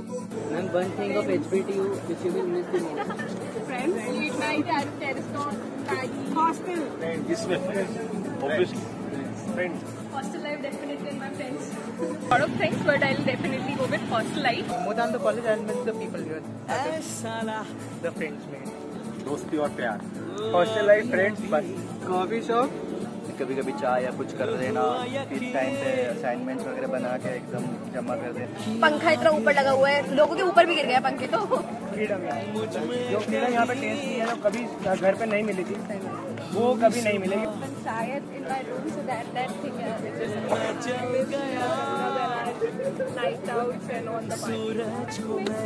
Ma'am, one thing of HBTU which you will miss the most. Friends, late night at Terraston, Maggie. Hostel. इसमें obviously friends. Hostel life definitely and my friends. lot of things, but I'll definitely go with hostel life. More than the college, I'll miss the people here. The friends made. दोस्ती और प्यार Hostel life, friends, बस. Coffee shop. कभी कभी चाय या कुछ कर देना इस टाइम पे असाइनमेंट्स वगैरह बना के एकदम जमा कर देना। पंखा इतना ऊपर लगा हुआ है लोगों के ऊपर भी गिर गया पंखे तो। फ्रीडम जो फ्रीडम यहाँ पे टेस्ट की है जो कभी घर पे नहीं मिली थी। वो कभी नहीं मिलेगी शायद in my room so that that thing uh, which is night outs and on the party. Student